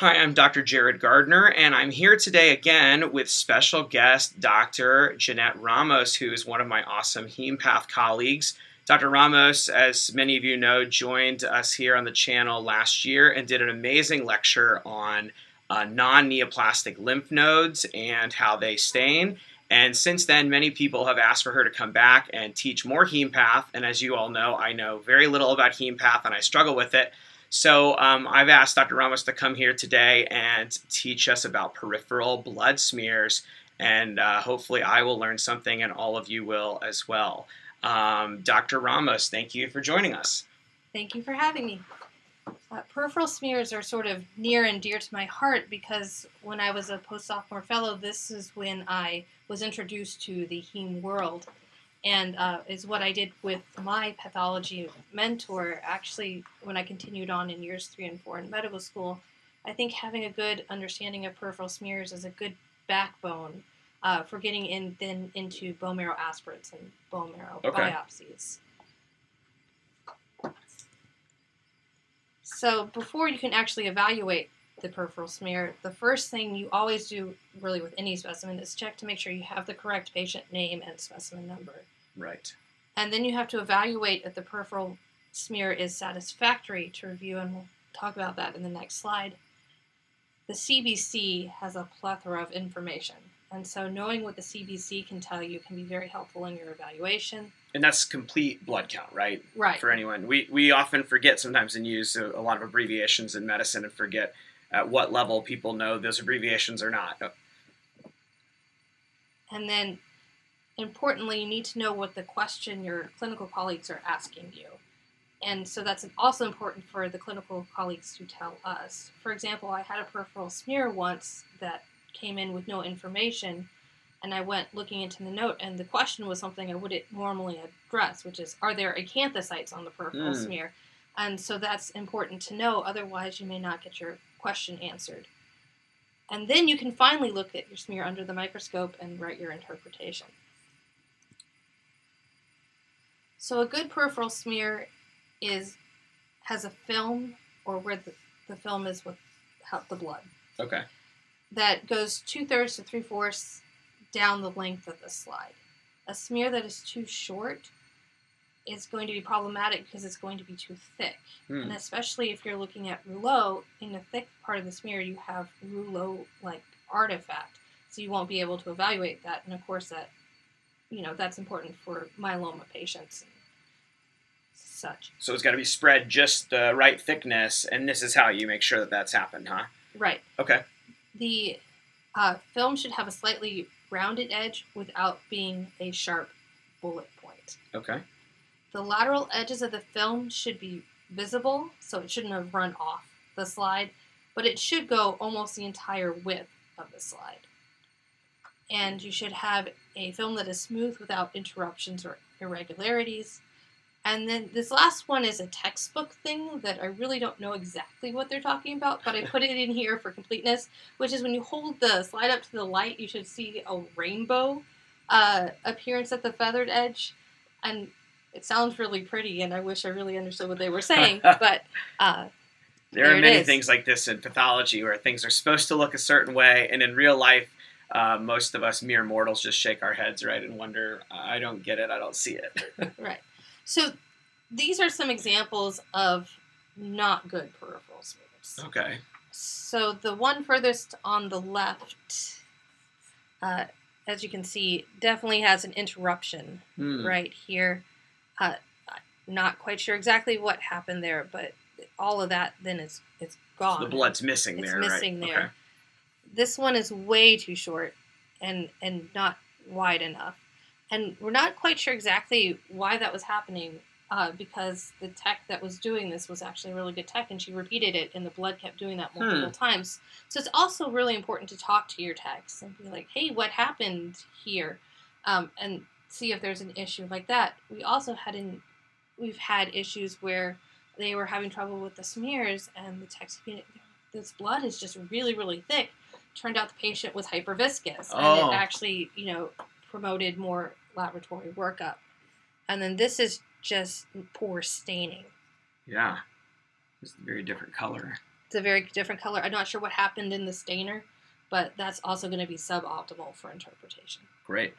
Hi, I'm Dr. Jerad Gardner, and I'm here today again with special guest Dr. Jeanette Ramos, who is one of my awesome HemePath colleagues. Dr. Ramos, as many of you know, joined us here on the channel last year and did an amazing lecture on uh, non neoplastic lymph nodes and how they stain. And since then, many people have asked for her to come back and teach more HemePath. And as you all know, I know very little about HemePath and I struggle with it. So um, I've asked Dr. Ramos to come here today and teach us about peripheral blood smears, and uh, hopefully I will learn something and all of you will as well. Um, Dr. Ramos, thank you for joining us. Thank you for having me. Uh, peripheral smears are sort of near and dear to my heart because when I was a post-sophomore fellow, this is when I was introduced to the heme world and uh, is what I did with my pathology mentor. Actually, when I continued on in years three and four in medical school, I think having a good understanding of peripheral smears is a good backbone uh, for getting in then into bone marrow aspirates and bone marrow okay. biopsies. So before you can actually evaluate the peripheral smear, the first thing you always do, really with any specimen, is check to make sure you have the correct patient name and specimen number. Right. And then you have to evaluate if the peripheral smear is satisfactory to review, and we'll talk about that in the next slide. The CBC has a plethora of information, and so knowing what the CBC can tell you can be very helpful in your evaluation. And that's complete blood count, right? Right. For anyone, we we often forget sometimes and use a, a lot of abbreviations in medicine and forget at what level people know those abbreviations or not. And then, importantly, you need to know what the question your clinical colleagues are asking you. And so that's also important for the clinical colleagues to tell us. For example, I had a peripheral smear once that came in with no information, and I went looking into the note, and the question was something I wouldn't normally address, which is, are there acanthocytes on the peripheral mm. smear? And so that's important to know, otherwise you may not get your question answered. And then you can finally look at your smear under the microscope and write your interpretation. So a good peripheral smear is has a film or where the, the film is with the blood. Okay. That goes two thirds to three fourths down the length of the slide. A smear that is too short is going to be problematic because it's going to be too thick. Hmm. And especially if you're looking at rouleau, in the thick part of the smear, you have rouleau like artifact. So you won't be able to evaluate that. And of course, that, you know, that's important for myeloma patients and such. So it's got to be spread just the right thickness. And this is how you make sure that that's happened, huh? Right. Okay. The uh, film should have a slightly rounded edge without being a sharp bullet point. Okay. The lateral edges of the film should be visible, so it shouldn't have run off the slide, but it should go almost the entire width of the slide. And you should have a film that is smooth without interruptions or irregularities. And then this last one is a textbook thing that I really don't know exactly what they're talking about, but I put it in here for completeness, which is when you hold the slide up to the light, you should see a rainbow uh, appearance at the feathered edge. And it sounds really pretty, and I wish I really understood what they were saying. but uh, there, there are many things like this in pathology where things are supposed to look a certain way, and in real life, uh, most of us mere mortals just shake our heads, right, and wonder, I don't get it, I don't see it. right. So these are some examples of not good peripheral smears. Okay. So the one furthest on the left, uh, as you can see, definitely has an interruption hmm. right here. Uh, not quite sure exactly what happened there, but all of that then is it's gone. So the blood's missing it's there. It's missing right? there. Okay. This one is way too short and and not wide enough, and we're not quite sure exactly why that was happening. Uh, because the tech that was doing this was actually a really good tech, and she repeated it, and the blood kept doing that multiple hmm. times. So it's also really important to talk to your techs and be like, "Hey, what happened here?" Um, and see if there's an issue like that. We also had in we've had issues where they were having trouble with the smears and the techs this blood is just really really thick. Turned out the patient was hyperviscous and it oh. actually you know promoted more laboratory workup. And then this is just poor staining. Yeah, it's a very different color. It's a very different color. I'm not sure what happened in the stainer, but that's also going to be suboptimal for interpretation. Great.